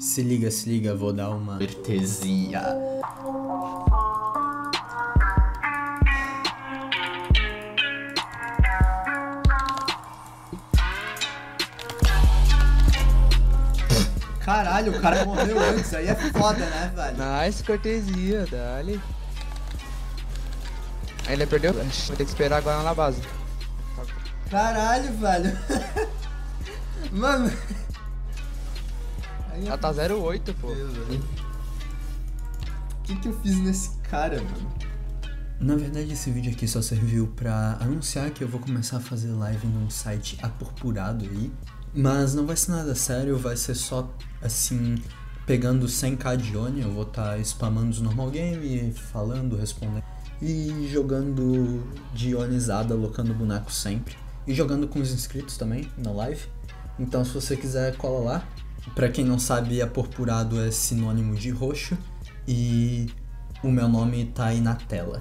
Se liga, se liga, vou dar uma cortesia. Caralho, o cara morreu antes, aí é foda, né, velho? Nice, cortesia, dali. Ainda perdeu? Vou ter que esperar agora na base. Caralho, velho. Mano. Aí Ela tá 08, pô. O que, que eu fiz nesse cara, mano? Na verdade, esse vídeo aqui só serviu pra anunciar que eu vou começar a fazer live num site apurpurado aí. Mas não vai ser nada sério, vai ser só assim, pegando 100k de Oni, eu vou estar tá spamando os normal game, falando, respondendo. E jogando de Onizada, alocando boneco sempre. E jogando com os inscritos também, na live. Então se você quiser, cola lá. Pra quem não sabe, apurpurado é sinônimo de roxo. E o meu nome tá aí na tela.